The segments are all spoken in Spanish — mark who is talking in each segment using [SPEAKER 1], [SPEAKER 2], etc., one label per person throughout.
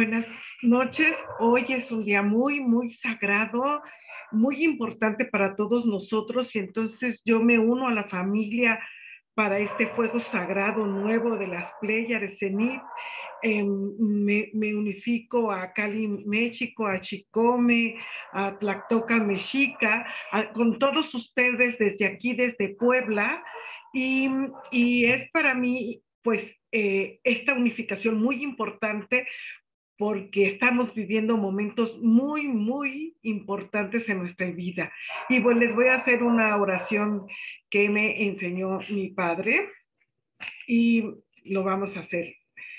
[SPEAKER 1] Buenas noches. Hoy es un día muy, muy sagrado, muy importante para todos nosotros y entonces yo me uno a la familia para este fuego sagrado nuevo de las Pléyades Zenit. Eh, me, unifico a Cali México, a Chicome, a Tlactoca Mexica, a, con todos ustedes desde aquí, desde Puebla. Y, y es para mí, pues, eh, esta unificación muy importante porque estamos viviendo momentos muy, muy importantes en nuestra vida. Y pues les voy a hacer una oración que me enseñó mi padre y lo vamos a hacer.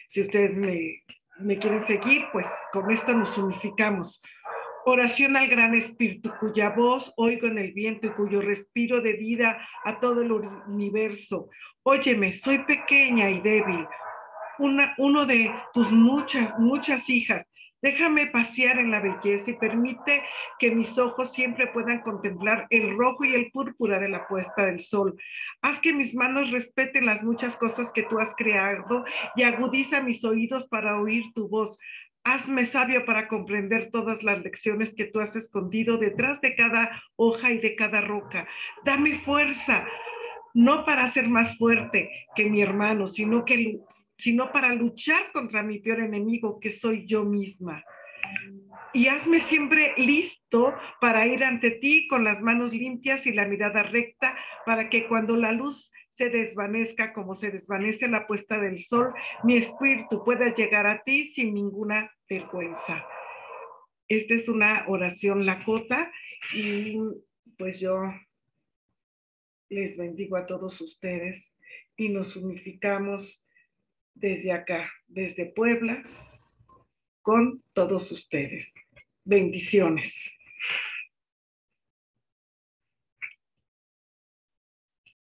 [SPEAKER 1] Si ustedes me, me quieren seguir, pues con esto nos unificamos. Oración al Gran Espíritu, cuya voz oigo en el viento y cuyo respiro de vida a todo el universo. Óyeme, soy pequeña y débil, una, uno de tus muchas, muchas hijas. Déjame pasear en la belleza y permite que mis ojos siempre puedan contemplar el rojo y el púrpura de la puesta del sol. Haz que mis manos respeten las muchas cosas que tú has creado y agudiza mis oídos para oír tu voz. Hazme sabio para comprender todas las lecciones que tú has escondido detrás de cada hoja y de cada roca. Dame fuerza, no para ser más fuerte que mi hermano, sino que sino para luchar contra mi peor enemigo, que soy yo misma. Y hazme siempre listo para ir ante ti con las manos limpias y la mirada recta, para que cuando la luz se desvanezca como se desvanece la puesta del sol, mi espíritu pueda llegar a ti sin ninguna vergüenza. Esta es una oración lacota y pues yo les bendigo a todos ustedes y nos unificamos desde acá, desde Puebla, con todos ustedes. Bendiciones.